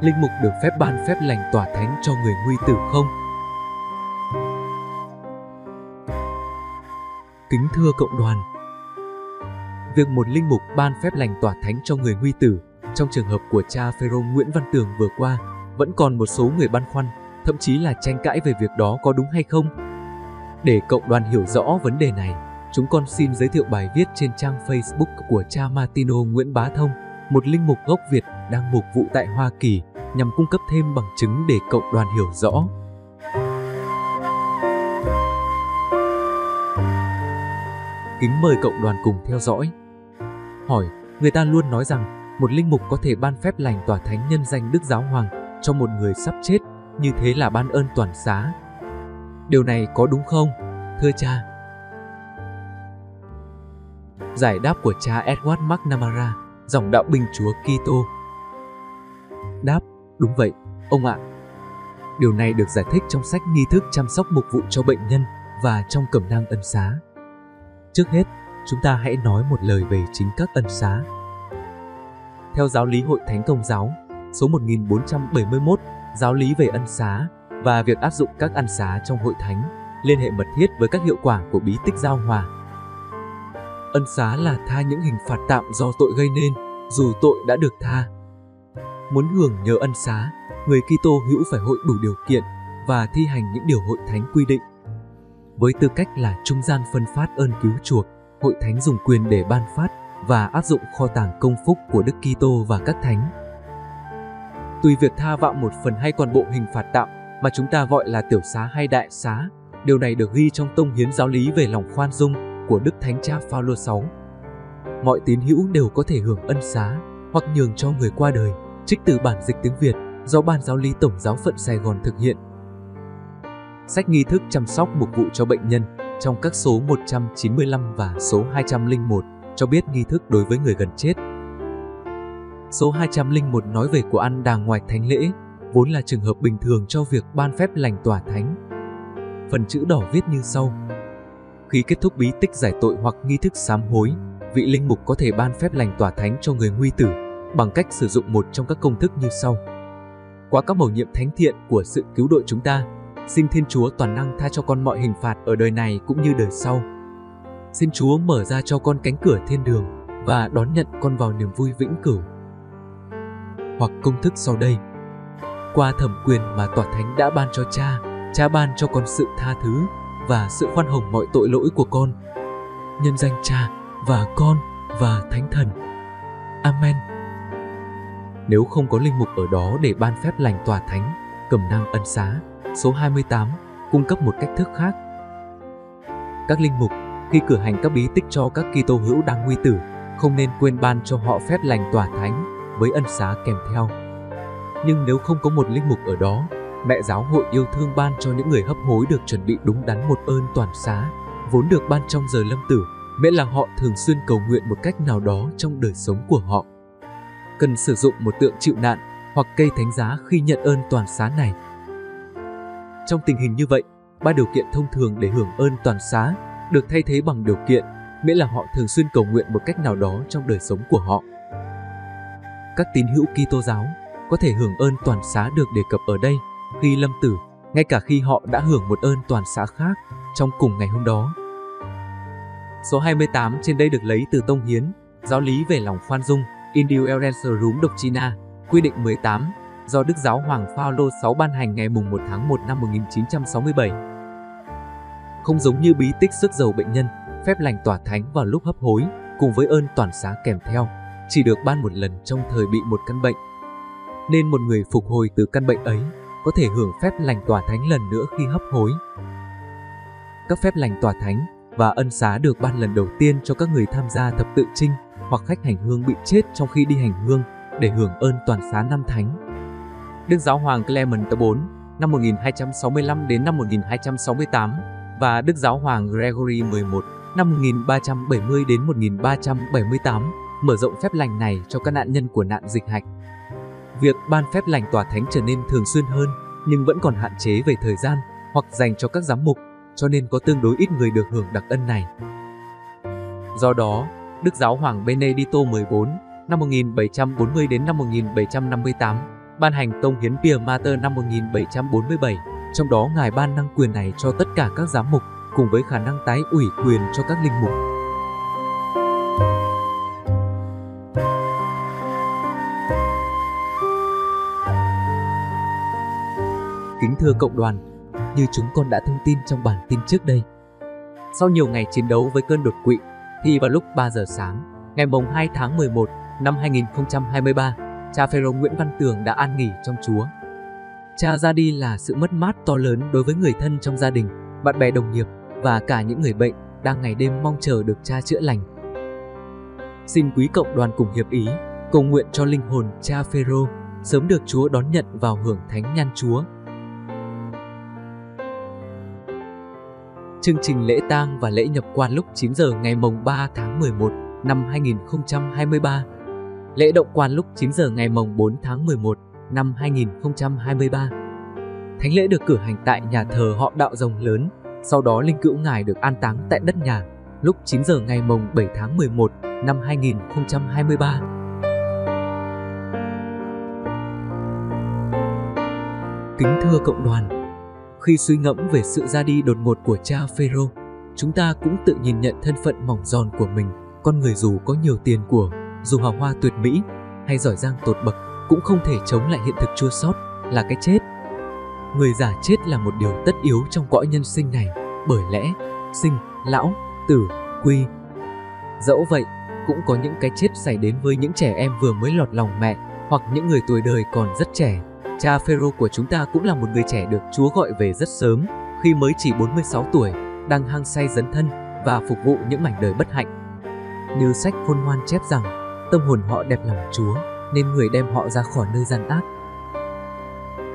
linh mục được phép ban phép lành tỏa thánh cho người nguy tử không? Kính thưa cộng đoàn, việc một linh mục ban phép lành tỏa thánh cho người nguy tử trong trường hợp của cha Phêrô Nguyễn Văn Tường vừa qua, vẫn còn một số người băn khoăn, thậm chí là tranh cãi về việc đó có đúng hay không. Để cộng đoàn hiểu rõ vấn đề này, chúng con xin giới thiệu bài viết trên trang Facebook của cha Martino Nguyễn Bá Thông, một linh mục gốc Việt đang mục vụ tại Hoa Kỳ, nhằm cung cấp thêm bằng chứng để cộng đoàn hiểu rõ. Kính mời cộng đoàn cùng theo dõi. Hỏi, người ta luôn nói rằng một linh mục có thể ban phép lành tỏa thánh nhân danh Đức Giáo Hoàng cho một người sắp chết, như thế là ban ơn toàn xá. Điều này có đúng không, thưa cha? Giải đáp của cha Edward McNamara, dòng đạo binh chúa Kitô. Đáp, đúng vậy, ông ạ. Điều này được giải thích trong sách nghi thức chăm sóc mục vụ cho bệnh nhân và trong cẩm nang ân xá. Trước hết, chúng ta hãy nói một lời về chính các ân xá. Theo giáo lý Hội Thánh Công giáo, số 1471, giáo lý về ân xá và việc áp dụng các ân xá trong hội thánh liên hệ mật thiết với các hiệu quả của bí tích giao hòa. Ân xá là tha những hình phạt tạm do tội gây nên, dù tội đã được tha. Muốn hưởng nhờ ân xá, người Kitô hữu phải hội đủ điều kiện và thi hành những điều hội thánh quy định. Với tư cách là trung gian phân phát ơn cứu chuộc, hội thánh dùng quyền để ban phát và áp dụng kho tàng công phúc của Đức Kitô và các thánh. Tùy việc tha vạo một phần hay toàn bộ hình phạt tạm mà chúng ta gọi là tiểu xá hay đại xá, điều này được ghi trong tông hiến giáo lý về lòng khoan dung của Đức Thánh Cha Phaolô 6. Mọi tín hữu đều có thể hưởng ân xá hoặc nhường cho người qua đời, trích từ bản dịch tiếng Việt do Ban Giáo lý Tổng giáo phận Sài Gòn thực hiện. Sách nghi thức chăm sóc mục vụ cho bệnh nhân trong các số 195 và số 201 cho biết nghi thức đối với người gần chết. Số 201 nói về của ăn đàng ngoài thánh lễ, vốn là trường hợp bình thường cho việc ban phép lành tỏa thánh. Phần chữ đỏ viết như sau. Khi kết thúc bí tích giải tội hoặc nghi thức sám hối, vị linh mục có thể ban phép lành tỏa thánh cho người nguy tử bằng cách sử dụng một trong các công thức như sau. Qua các mầu nhiệm thánh thiện của sự cứu độ chúng ta, xin Thiên Chúa toàn năng tha cho con mọi hình phạt ở đời này cũng như đời sau. Xin Chúa mở ra cho con cánh cửa thiên đường và đón nhận con vào niềm vui vĩnh cửu. Hoặc công thức sau đây. Qua thẩm quyền mà tòa thánh đã ban cho cha, cha ban cho con sự tha thứ và sự khoan hồng mọi tội lỗi của con. Nhân danh cha và con và thánh thần. Amen. Nếu không có linh mục ở đó để ban phép lành tòa thánh, cầm năng ân xá, số 28, cung cấp một cách thức khác. Các linh mục, khi cử hành các bí tích cho các Kitô hữu đang nguy tử, không nên quên ban cho họ phép lành tòa thánh với ân xá kèm theo. Nhưng nếu không có một linh mục ở đó, mẹ giáo hội yêu thương ban cho những người hấp hối được chuẩn bị đúng đắn một ơn toàn xá, vốn được ban trong giờ lâm tử, miễn là họ thường xuyên cầu nguyện một cách nào đó trong đời sống của họ. Cần sử dụng một tượng chịu nạn hoặc cây thánh giá khi nhận ơn toàn xá này. Trong tình hình như vậy, ba điều kiện thông thường để hưởng ơn toàn xá được thay thế bằng điều kiện miễn là họ thường xuyên cầu nguyện một cách nào đó trong đời sống của họ. Các tín hữu Kitô giáo có thể hưởng ơn toàn xá được đề cập ở đây khi lâm tử, ngay cả khi họ đã hưởng một ơn toàn xá khác trong cùng ngày hôm đó. Số 28 trên đây được lấy từ Tông Hiến, giáo lý về lòng khoan dung, Indiuerenserum độc China, quy định 18, do Đức Giáo Hoàng Phaolô 6 ban hành ngày 1 tháng 1 năm 1967. Không giống như bí tích sức giàu bệnh nhân, phép lành tỏa thánh vào lúc hấp hối, cùng với ơn toàn xá kèm theo, chỉ được ban một lần trong thời bị một căn bệnh. Nên một người phục hồi từ căn bệnh ấy có thể hưởng phép lành tỏa thánh lần nữa khi hấp hối. Các phép lành tỏa thánh và ân xá được ban lần đầu tiên cho các người tham gia thập tự trinh hoặc khách hành hương bị chết trong khi đi hành hương để hưởng ơn toàn xá năm thánh. Đức Giáo Hoàng Clement IV năm 1265 đến năm 1268 và Đức Giáo Hoàng Gregory XI năm 1370 đến 1378 mở rộng phép lành này cho các nạn nhân của nạn dịch hạch. Việc ban phép lành tòa thánh trở nên thường xuyên hơn, nhưng vẫn còn hạn chế về thời gian hoặc dành cho các giám mục, cho nên có tương đối ít người được hưởng đặc ân này. Do đó, Đức Giáo Hoàng Benedicto 14 năm 1740 đến năm 1758 ban hành Tông Hiến Pia Mater năm 1747, trong đó Ngài ban năng quyền này cho tất cả các giám mục, cùng với khả năng tái ủy quyền cho các linh mục. Kính thưa cộng đoàn, như chúng con đã thông tin trong bản tin trước đây, sau nhiều ngày chiến đấu với cơn đột quỵ, thì vào lúc 3 giờ sáng, ngày mùng 2 tháng 11 năm 2023, cha Phêrô Nguyễn Văn Tường đã an nghỉ trong Chúa. Cha ra đi là sự mất mát to lớn đối với người thân trong gia đình, bạn bè đồng nghiệp và cả những người bệnh đang ngày đêm mong chờ được cha chữa lành. Xin quý cộng đoàn cùng hiệp ý, cầu nguyện cho linh hồn cha Phêrô sớm được Chúa đón nhận vào hưởng thánh nhan Chúa. Chương trình lễ tang và lễ nhập quan lúc 9 giờ ngày mùng 3 tháng 11 năm 2023. Lễ động quan lúc 9 giờ ngày mùng 4 tháng 11 năm 2023. Thánh lễ được cử hành tại nhà thờ họ đạo rồng lớn, sau đó linh cữu ngài được an táng tại đất nhà lúc 9 giờ ngày mùng 7 tháng 11 năm 2023. Kính thưa cộng đoàn, khi suy ngẫm về sự ra đi đột ngột của cha Phêrô, chúng ta cũng tự nhìn nhận thân phận mỏng giòn của mình. Con người dù có nhiều tiền của, dù hào hoa tuyệt mỹ hay giỏi giang tột bậc, cũng không thể chống lại hiện thực chua xót là cái chết. Người già chết là một điều tất yếu trong cõi nhân sinh này, bởi lẽ sinh, lão, tử, quy. Dẫu vậy, cũng có những cái chết xảy đến với những trẻ em vừa mới lọt lòng mẹ hoặc những người tuổi đời còn rất trẻ Cha Phêrô của chúng ta cũng là một người trẻ được Chúa gọi về rất sớm, khi mới chỉ 46 tuổi, đang hăng say dấn thân và phục vụ những mảnh đời bất hạnh. Như sách khôn ngoan chép rằng, tâm hồn họ đẹp lòng Chúa, nên người đem họ ra khỏi nơi gian ác.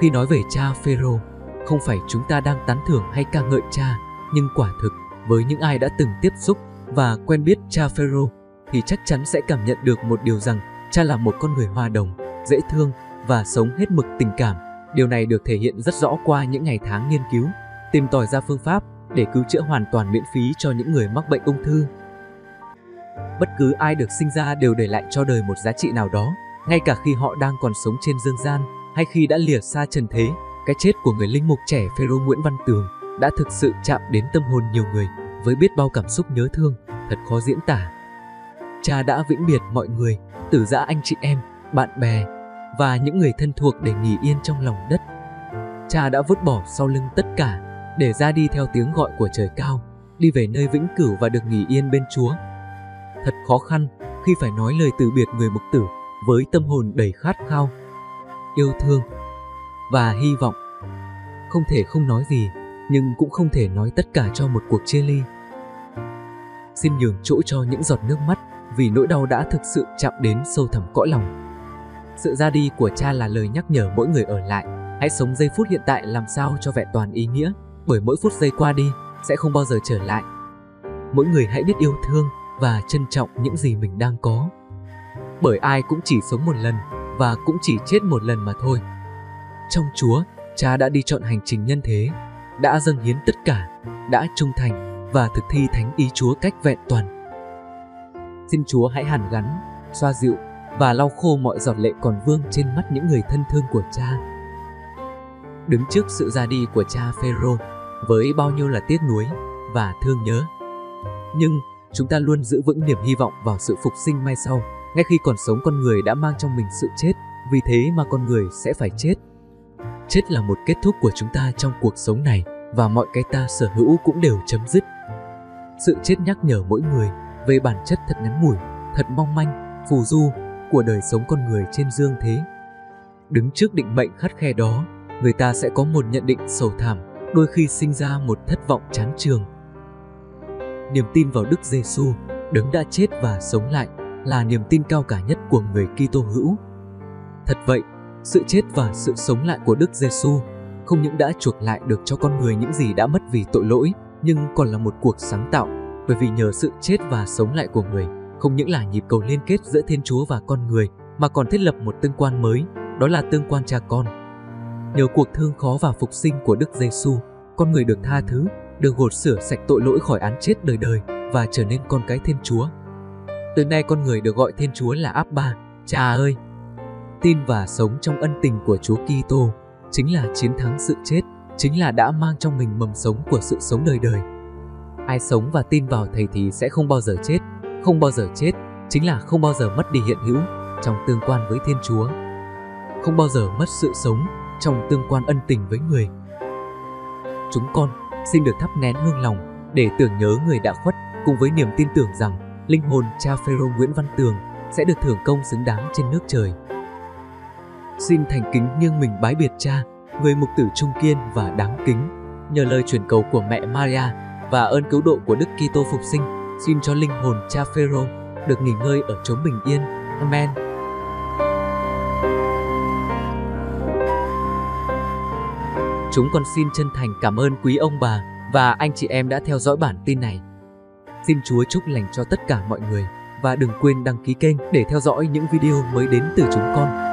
Khi nói về cha Phêrô, không phải chúng ta đang tán thưởng hay ca ngợi cha, nhưng quả thực, với những ai đã từng tiếp xúc và quen biết cha Phêrô, thì chắc chắn sẽ cảm nhận được một điều rằng cha là một con người hòa đồng, dễ thương và sống hết mực tình cảm. Điều này được thể hiện rất rõ qua những ngày tháng nghiên cứu, tìm tòi ra phương pháp để cứu chữa hoàn toàn miễn phí cho những người mắc bệnh ung thư. Bất cứ ai được sinh ra đều để lại cho đời một giá trị nào đó, ngay cả khi họ đang còn sống trên dương gian hay khi đã lìa xa trần thế. Cái chết của người linh mục trẻ Phêrô Nguyễn Văn Tường đã thực sự chạm đến tâm hồn nhiều người với biết bao cảm xúc nhớ thương, thật khó diễn tả. Cha đã vĩnh biệt mọi người, tử giã anh chị em, bạn bè và những người thân thuộc để nghỉ yên trong lòng đất. Cha đã vứt bỏ sau lưng tất cả để ra đi theo tiếng gọi của trời cao, đi về nơi vĩnh cửu và được nghỉ yên bên Chúa. Thật khó khăn khi phải nói lời từ biệt người mục tử với tâm hồn đầy khát khao, yêu thương và hy vọng. Không thể không nói gì, nhưng cũng không thể nói tất cả cho một cuộc chia ly. Xin nhường chỗ cho những giọt nước mắt vì nỗi đau đã thực sự chạm đến sâu thẳm cõi lòng. Sự ra đi của cha là lời nhắc nhở mỗi người ở lại, hãy sống giây phút hiện tại làm sao cho vẹn toàn ý nghĩa, bởi mỗi phút giây qua đi sẽ không bao giờ trở lại. Mỗi người hãy biết yêu thương và trân trọng những gì mình đang có. Bởi ai cũng chỉ sống một lần và cũng chỉ chết một lần mà thôi. Trong Chúa, cha đã đi chọn hành trình nhân thế, đã dâng hiến tất cả, đã trung thành và thực thi thánh ý Chúa cách vẹn toàn. Xin Chúa hãy hàn gắn, xoa dịu và lau khô mọi giọt lệ còn vương trên mắt những người thân thương của cha. Đứng trước sự ra đi của cha Phêrô với bao nhiêu là tiếc nuối và thương nhớ. Nhưng chúng ta luôn giữ vững niềm hy vọng vào sự phục sinh mai sau. Ngay khi còn sống con người đã mang trong mình sự chết, vì thế mà con người sẽ phải chết. Chết là một kết thúc của chúng ta trong cuộc sống này và mọi cái ta sở hữu cũng đều chấm dứt. Sự chết nhắc nhở mỗi người về bản chất thật ngắn ngủi, thật mong manh, phù du của đời sống con người trên dương thế. Đứng trước định mệnh khắt khe đó, người ta sẽ có một nhận định sầu thảm, đôi khi sinh ra một thất vọng chán trường. Niềm tin vào Đức Giêsu, đấng đã chết và sống lại, là niềm tin cao cả nhất của người Kitô hữu. Thật vậy, sự chết và sự sống lại của Đức Giêsu không những đã chuộc lại được cho con người những gì đã mất vì tội lỗi, nhưng còn là một cuộc sáng tạo, bởi vì nhờ sự chết và sống lại của người, không những là nhịp cầu liên kết giữa Thiên Chúa và con người, mà còn thiết lập một tương quan mới, đó là tương quan cha con. Nhờ cuộc thương khó và phục sinh của Đức Giêsu, con người được tha thứ, được gột sửa sạch tội lỗi khỏi án chết đời đời và trở nên con cái Thiên Chúa. Từ nay con người được gọi Thiên Chúa là Abba, Cha ơi. tin và sống trong ân tình của Chúa Kitô chính là chiến thắng sự chết, chính là đã mang trong mình mầm sống của sự sống đời đời. Ai sống và tin vào Thầy thì sẽ không bao giờ chết, không bao giờ chết, chính là không bao giờ mất đi hiện hữu trong tương quan với Thiên Chúa. Không bao giờ mất sự sống trong tương quan ân tình với người. Chúng con xin được thắp nén hương lòng để tưởng nhớ người đã khuất cùng với niềm tin tưởng rằng linh hồn cha Phêrô Nguyễn Văn Tường sẽ được thưởng công xứng đáng trên nước trời. Xin thành kính nghiêng mình bái biệt cha, người mục tử trung kiên và đáng kính, nhờ lời truyền cầu của mẹ Maria và ơn cứu độ của Đức Kitô phục sinh, xin cho linh hồn cha Phêrô được nghỉ ngơi ở chốn bình yên. Amen. Chúng con xin chân thành cảm ơn quý ông bà và anh chị em đã theo dõi bản tin này. Xin Chúa chúc lành cho tất cả mọi người và đừng quên đăng ký kênh để theo dõi những video mới đến từ chúng con.